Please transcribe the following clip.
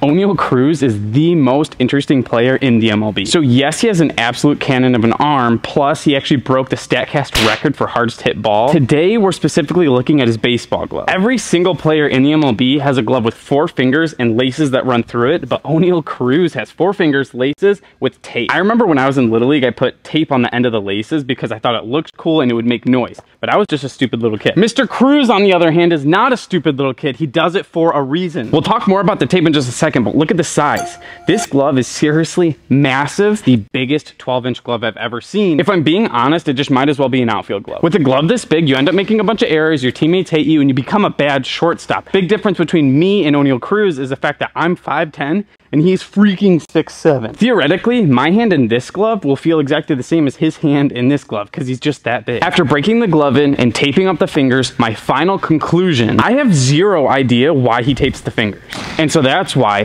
Oneil Cruz is the most interesting player in the MLB. So yes, he has an absolute cannon of an arm, plus he actually broke the Statcast record for hardest hit ball. Today, we're specifically looking at his baseball glove. Every single player in the MLB has a glove with four fingers and laces that run through it, but Oneil Cruz has four fingers, laces with tape. I remember when I was in Little League, I put tape on the end of the laces because I thought it looked cool and it would make noise, but I was just a stupid little kid. Mr. Cruz, on the other hand, is not a stupid little kid. He does it for a reason. We'll talk more about the tape in just a second, but look at the size. This glove is seriously massive, the biggest 12 inch glove I've ever seen. If I'm being honest, it just might as well be an outfield glove. With a glove this big, you end up making a bunch of errors, your teammates hate you, and you become a bad shortstop. Big difference between me and Oneil Cruz is the fact that I'm 5'10 and he's freaking six seven. Theoretically, my hand in this glove will feel exactly the same as his hand in this glove because he's just that big. After breaking the glove in and taping up the fingers, my final conclusion, I have zero idea why he tapes the fingers. And so that's why